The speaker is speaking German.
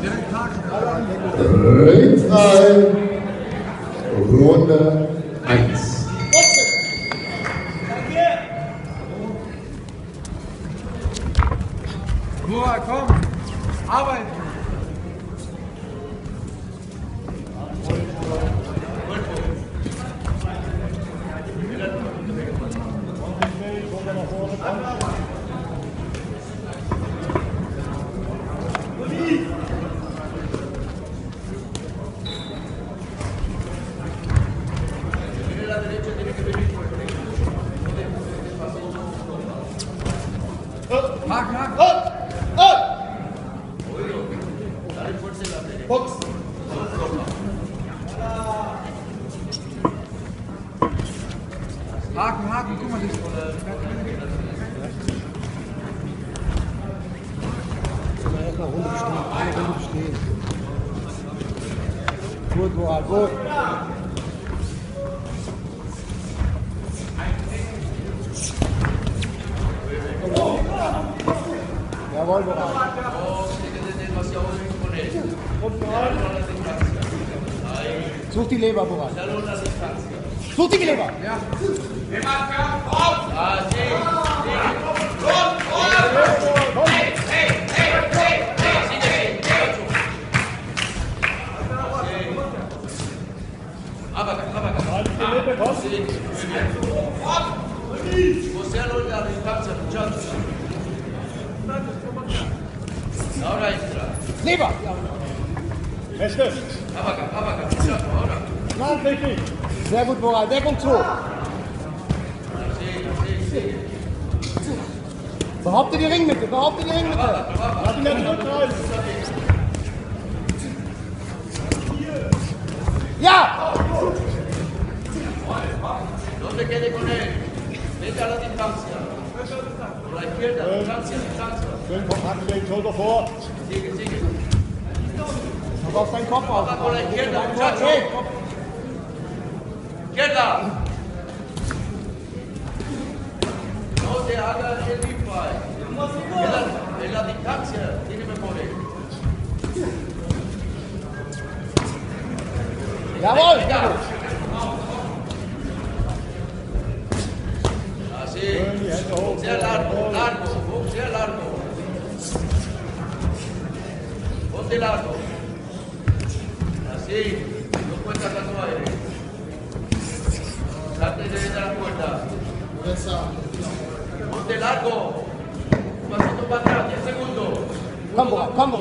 Ring 3, Runde 1. Nora, komm! Arbeiten! Haken, Haken! Haken, Haken, guck mal, Runde bestehen, Runde bestehen. Gut, Moral, gut. Jawohl, Moral. Such die Leber, Moral. Such die Leber. Você é olhar em casa, já. Leber. Abaca, já, ahora. Nein, richtig. Sehr gut, Moral. Deckung zu. Behaupte die Ringmitte, behaupte die Ringmitte. Lass ihn jetzt zurücktreiben. Ja! Te quede con él. Vete a la distancia. Por la izquierda, distancia, distancia. Schön vom Handgelenk, Schulter vor. Sigue, sigue. pessoal está em copa alta. Esquerda! Não se haga ele pai. É a é distância, tem que correr. Jawohl! Assim. Sehr largo, largo, sehr largo. Ponte largo. Sí, no puedes sacar tu aire. Date de la puerta. Ponte largo. Un pasito para atrás, 10 segundos. Vamos, vamos.